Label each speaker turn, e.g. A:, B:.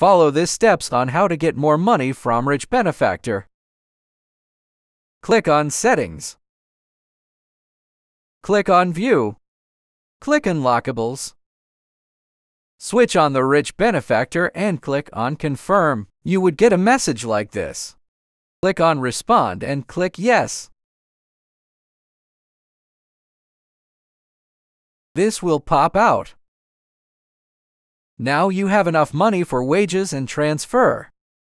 A: Follow this steps on how to get more money from Rich Benefactor. Click on Settings. Click on View. Click Unlockables. Switch on the Rich Benefactor and click on Confirm. You would get a message like this. Click on Respond and click Yes. This will pop out. Now you have enough money for wages and transfer.